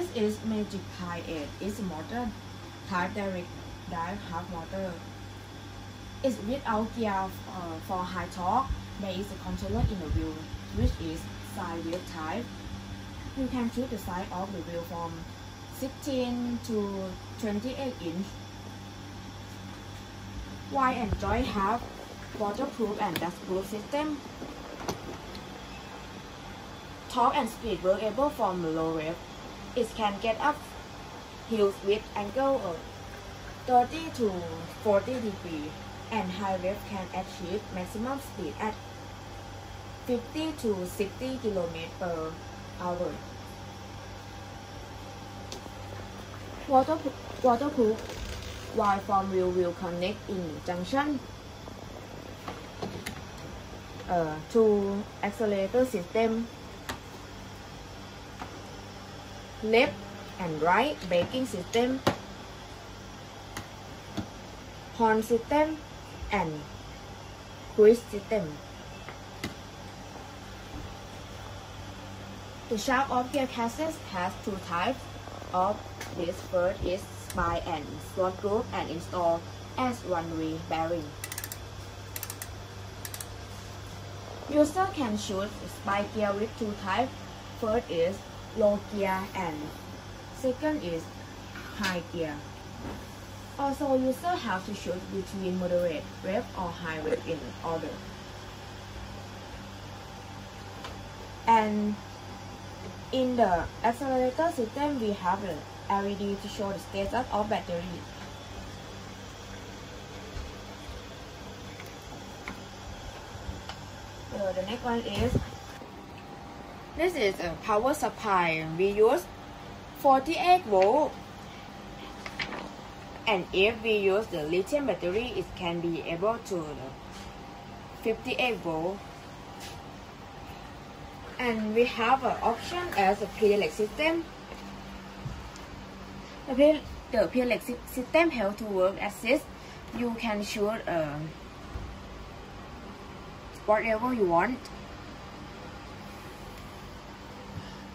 This is Magic Pie 8. It's a motor type direct drive hub motor. It's without gear uh, for high torque. There is a controller in the wheel, which is sine wave type. You can choose the size of the wheel from 16 to 28 inch. Wide and joint have waterproof and dustproof system. Torque and speed variable from low rev. It can get up hills with angle of 30 to 40 degree and high rev can achieve maximum speed at 50 to 60 km per hour. Waterproof, waterproof wire form wheel will connect in junction uh, to accelerator system left and right braking system horn system and cruise system The shaft of gear cassette has two types of this. First is buy and slot groove and install as one-way bearing. User can choose spline gear with two types. First is low gear and second is high gear. Also, user have to choose between moderate rev or high rev in order. And in the accelerator system, we have the LED to show the status of battery. So the next one is this is a power supply. We use 48 volt. And if we use the lithium battery, it can be able to 58 volt and we have an option as a pedelec system. The, pedelec system help to work assist. You can choose uh, whatever you want.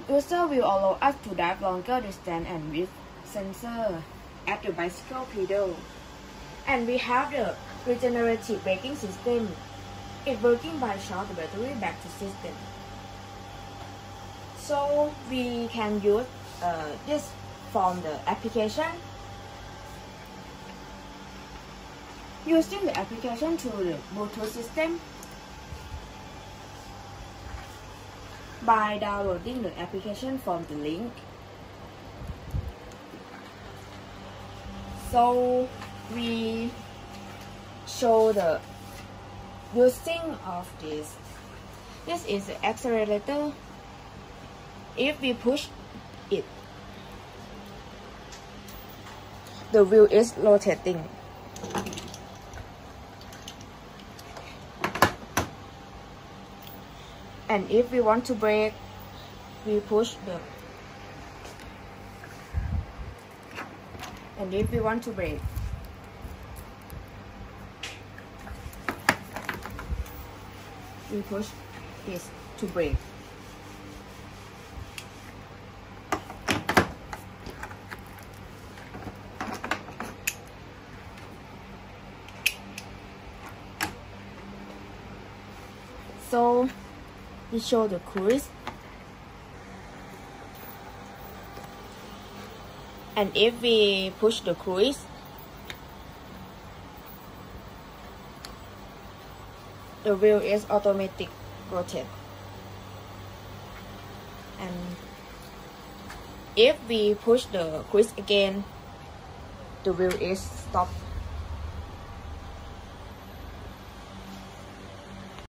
User will allow us to drive longer distance and with sensor at the bicycle pedal. And we have the regenerative braking system. It working by charge the battery back to system. So we can use uh, this from the application. Using the application to the Bluetooth system by downloading the application from the link. So we show the using of this. This is the accelerator if we push it, the wheel is rotating. And if we want to brake we push the and if we want to brake we push this to brake. So we show the cruise. And if we push the cruise the wheel is automatic rotate. And if we push the cruise again the wheel is stop